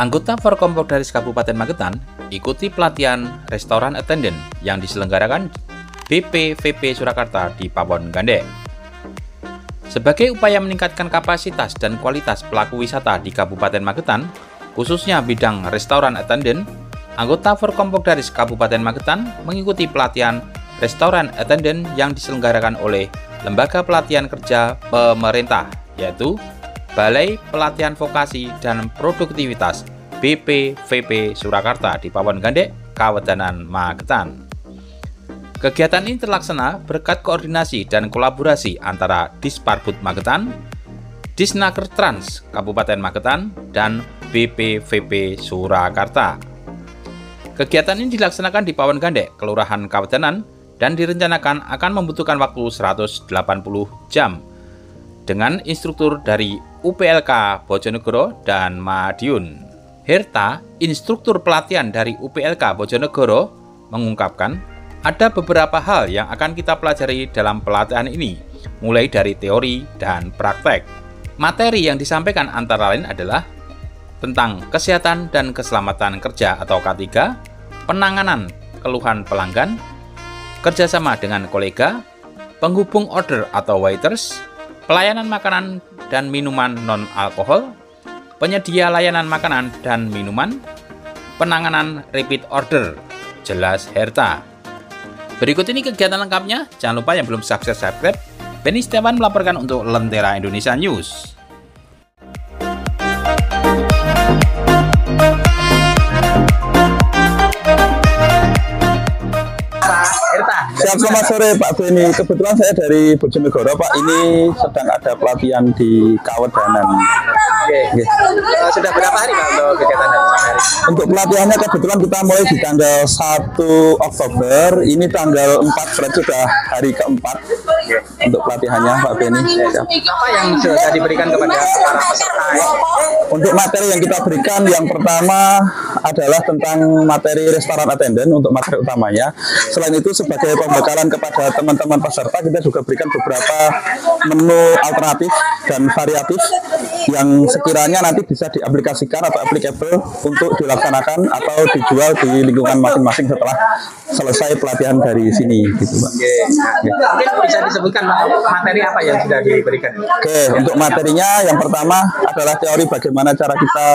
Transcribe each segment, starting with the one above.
Anggota Forkompoldaris Kabupaten Magetan ikuti pelatihan restoran attendant yang diselenggarakan BPVP Surakarta di Pawon Gande. Sebagai upaya meningkatkan kapasitas dan kualitas pelaku wisata di Kabupaten Magetan, khususnya bidang restoran attendant, anggota Forkompoldaris Kabupaten Magetan mengikuti pelatihan restoran attendant yang diselenggarakan oleh Lembaga Pelatihan Kerja Pemerintah, yaitu Balai Pelatihan Vokasi dan Produktivitas BPVP Surakarta di Pawon Gandek, Kawedanan Magetan. Kegiatan ini terlaksana berkat koordinasi dan kolaborasi antara Disparbud Magetan, Disnaker Trans Kabupaten Magetan, dan BPVP Surakarta. Kegiatan ini dilaksanakan di Pawon Gandek, Kelurahan Kawedanan, dan direncanakan akan membutuhkan waktu 180 jam dengan instruktur dari UPLK Bojonegoro dan Madiun. Herta, instruktur pelatihan dari UPLK Bojonegoro, mengungkapkan ada beberapa hal yang akan kita pelajari dalam pelatihan ini, mulai dari teori dan praktek. Materi yang disampaikan antara lain adalah tentang kesehatan dan keselamatan kerja atau K3, penanganan keluhan pelanggan, kerjasama dengan kolega, penghubung order atau waiters, pelayanan makanan dan minuman non-alkohol, penyedia layanan makanan dan minuman, penanganan repeat order, jelas Herta. Berikut ini kegiatan lengkapnya, jangan lupa yang belum subscribe, subscribe. Benny Setiawan melaporkan untuk Lentera Indonesia News. Siap selamat sore Pak Beni. Kebetulan saya dari Bojonegoro Pak. Ini sedang ada pelatihan di Kawedanan. Oke. Oke. Uh, sudah berapa hari Pak untuk kegiatan hari? Untuk pelatihannya kebetulan kita mulai di tanggal 1 Oktober. Ini tanggal 4 berarti sudah hari keempat untuk pelatihannya Pak Beni. Siap. Apa yang sudah diberikan kepada para peserta? ya? Untuk materi yang kita berikan yang pertama adalah tentang materi restoran attendant untuk materi utamanya. Selain itu sebagai pembekalan kepada teman-teman peserta kita juga berikan beberapa menu alternatif dan variatif yang sekiranya nanti bisa diaplikasikan atau applicable untuk dilaksanakan atau dijual di lingkungan masing-masing setelah selesai pelatihan dari sini gitu Pak. Oke. Mungkin bisa disebutkan materi apa yang sudah diberikan? Oke, untuk materinya yang pertama adalah teori bagaimana cara kita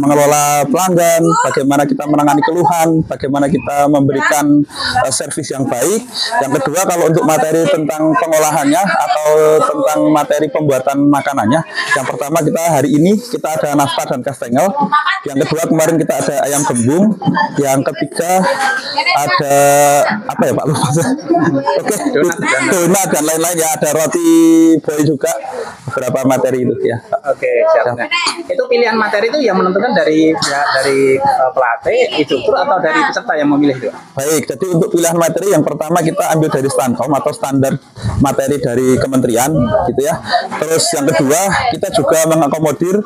mengelola pelanggan, bagaimana kita menangani keluhan, bagaimana kita memberikan eh, servis yang baik. Yang kedua kalau untuk materi tentang pengolahannya atau tentang materi pembuatan makanannya, yang pertama kita hari ini kita ada nafta dan kastengel. Yang kedua kemarin kita ada ayam gembung. Yang ketiga ada apa ya Pak lupa. Oke, Donat dan- lain-lain ya ada roti boy juga beberapa materi itu ya. Oke, siap. Nah, itu pilihan materi itu yang menentukan dari ya, dari uh, pelatih, instruktur atau dari peserta yang memilih itu? Baik, jadi untuk pilihan materi yang pertama kita ambil dari Stankom atau standar materi dari kementerian gitu ya. Terus yang kedua kita juga mengakomodir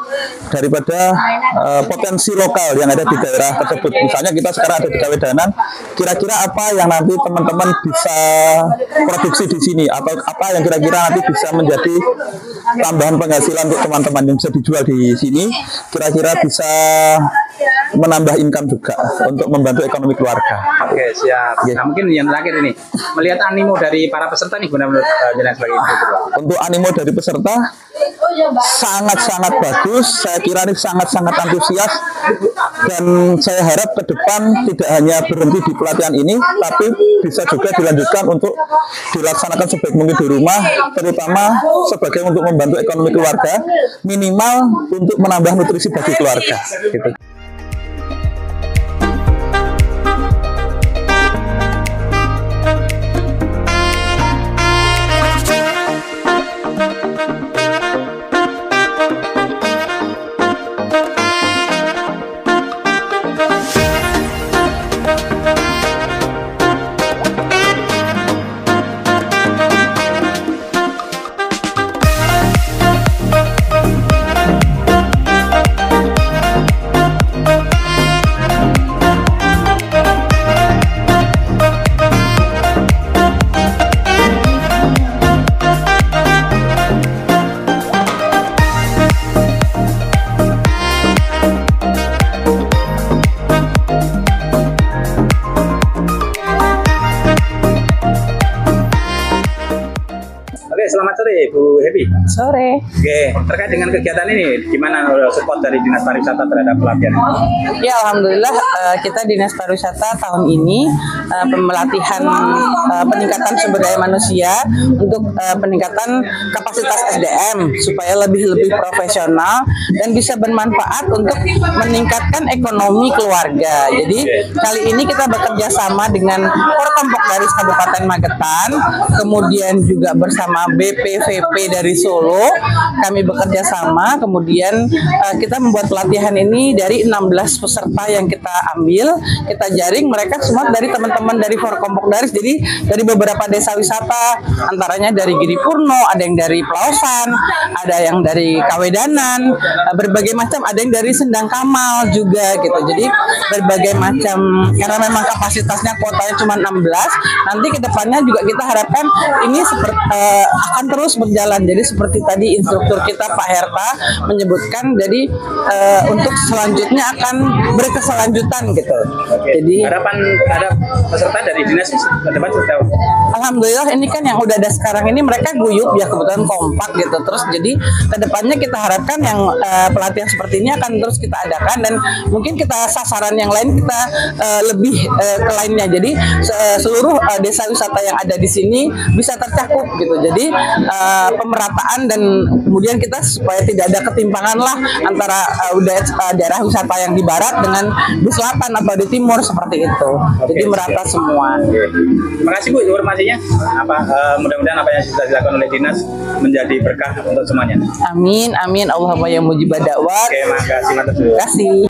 daripada eh, potensi lokal yang ada di daerah tersebut. Misalnya kita sekarang ada di Kawedanan, kira-kira apa yang nanti teman-teman bisa produksi di sini atau apa yang kira-kira nanti bisa menjadi tambahan penghasilan untuk teman-teman yang bisa dijual di sini, kira-kira bisa menambah income juga untuk membantu ekonomi keluarga. Oke, siap. Nah, mungkin yang terakhir ini, melihat animo dari para peserta nih, benar-benar uh, jalan sebagai. Pak. untuk animo dari peserta sangat-sangat bagus. Saya kira ini sangat-sangat antusias dan saya harap ke depan tidak hanya berhenti di pelatihan ini, tapi bisa juga dilanjutkan untuk dilaksanakan sebaik mungkin di rumah, terutama sebagai untuk membantu ekonomi keluarga, minimal untuk menambah nutrisi bagi keluarga. Gitu. Bi. Sore. Oke, terkait dengan kegiatan ini, gimana uh, support dari Dinas Pariwisata terhadap pelatihan ini? Ya alhamdulillah eh, kita Dinas Pariwisata tahun ini eh, pelatihan eh, peningkatan sumber daya manusia untuk eh, peningkatan kapasitas SDM supaya lebih lebih profesional dan bisa bermanfaat untuk meningkatkan ekonomi keluarga. Jadi kali ini kita bekerja sama dengan Forkompok dari Kabupaten Magetan, kemudian juga bersama BPVP dari Solo. Kami bekerja sama, kemudian eh, kita membuat pelatihan ini dari 16 peserta yang kita ambil, kita jaring mereka semua dari teman-teman dari Forkompok Daris. Jadi dari beberapa desa wisata, antaranya dari Giri Purno, ada yang dari Pelausan, ada yang dari Kawedanan, eh, berbagai macam, ada yang dari Sendang Kamal juga gitu. Jadi berbagai macam karena memang kapasitasnya kuotanya cuma 16, nanti ke depannya juga kita harapkan ini seperti eh, akan terus berjalan. Jadi seperti tadi instruktur kita Pak Herta menyebutkan, jadi eh, untuk selanjutnya akan berkeselanjutan gitu. Oke. Jadi harapan ada peserta dari dinas ke depan seperti apa? Alhamdulillah ini kan yang udah ada sekarang ini mereka guyup ya kebetulan kompak gitu terus jadi ke depannya kita harapkan yang eh, pelatihan seperti ini akan terus kita adakan dan mungkin kita sasaran yang lain kita eh, lebih eh, ke lainnya jadi se- seluruh eh, desa wisata yang ada di sini bisa tercakup gitu jadi eh, pemerataan dan kemudian kita supaya tidak ada ketimpangan lah antara udah eh, daerah wisata yang di barat dengan di selatan atau di timur seperti itu jadi Oke, merata siap. semua. Terima kasih Bu informasinya. Apa eh, mudah-mudahan apa yang sudah dilakukan oleh dinas menjadi berkah untuk semuanya. Amin, amin. Allahumma ya mujibah da'wat. Oke, makasih mantap dulu. Terima kasih.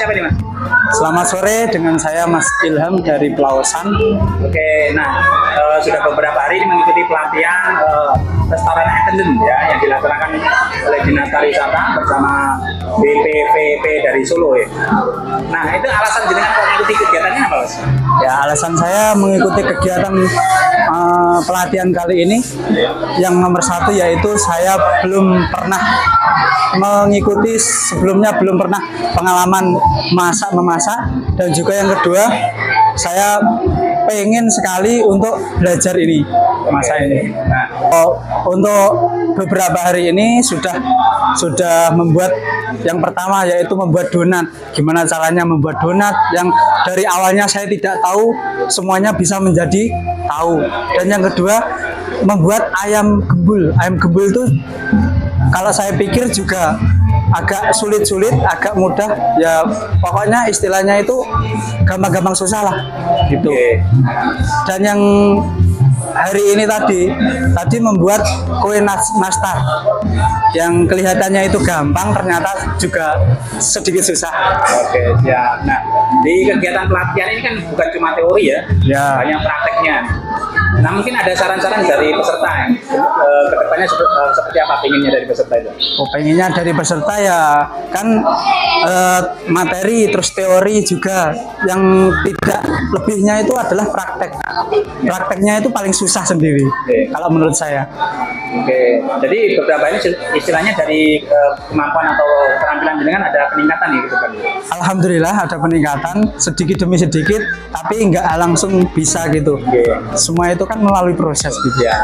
Siapa nih Mas? Selamat sore dengan saya Mas Ilham dari Pelausan. Oke, nah eh, sudah beberapa hari mengikuti pelatihan eh, restoran attendant ya yang dilaksanakan oleh Dinas Pariwisata bersama BPVP dari Solo ya. Nah itu alasan jenengan kok mengikuti kegiatannya apa Mas? Ya, alasan saya mengikuti kegiatan eh, pelatihan kali ini yang nomor satu yaitu saya belum pernah mengikuti sebelumnya belum pernah pengalaman masak memasak dan juga yang kedua saya pengen sekali untuk belajar ini masak ini. Nah, untuk beberapa hari ini sudah sudah membuat yang pertama yaitu membuat donat. Gimana caranya membuat donat yang dari awalnya saya tidak tahu semuanya bisa menjadi tahu. Dan yang kedua membuat ayam gembul. Ayam gembul itu kalau saya pikir juga agak sulit-sulit, agak mudah. Ya pokoknya istilahnya itu gampang-gampang susah lah gitu dan yang hari ini tadi tadi membuat kue nas nastar yang kelihatannya itu gampang ternyata juga sedikit susah Oke, siap. Nah, di kegiatan pelatihan ini kan bukan cuma teori ya, Ya. banyak prakteknya. Nah, mungkin ada saran-saran dari peserta ya, ke depannya seperti, eh, seperti apa pinginnya dari peserta itu? oh, pengennya dari peserta ya kan eh, materi terus teori juga yang tidak lebihnya itu adalah praktek prakteknya itu paling susah sendiri Oke. kalau menurut saya Oke, jadi beberapa ini istilahnya dari kemampuan atau keterampilan jenengan ada peningkatan nih gitu kan? Alhamdulillah ada peningkatan sedikit demi sedikit tapi nggak langsung bisa gitu Oke. semua itu kan melalui proses gitu Ya.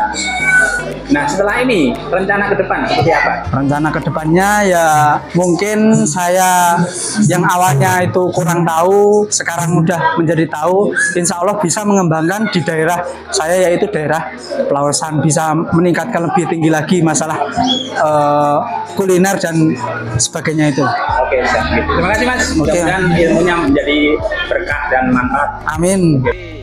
Nah, setelah ini rencana ke depan seperti apa? rencana ke depannya ya mungkin saya yang awalnya itu kurang tahu sekarang udah menjadi tahu insya Allah bisa mengembangkan di daerah saya yaitu daerah Pelausan bisa meningkatkan lebih tinggi lagi masalah eh, kuliner dan sebagainya itu Oke. Terima kasih Mas. Mudah-mudahan ilmunya menjadi berkah dan manfaat. amin Forkompok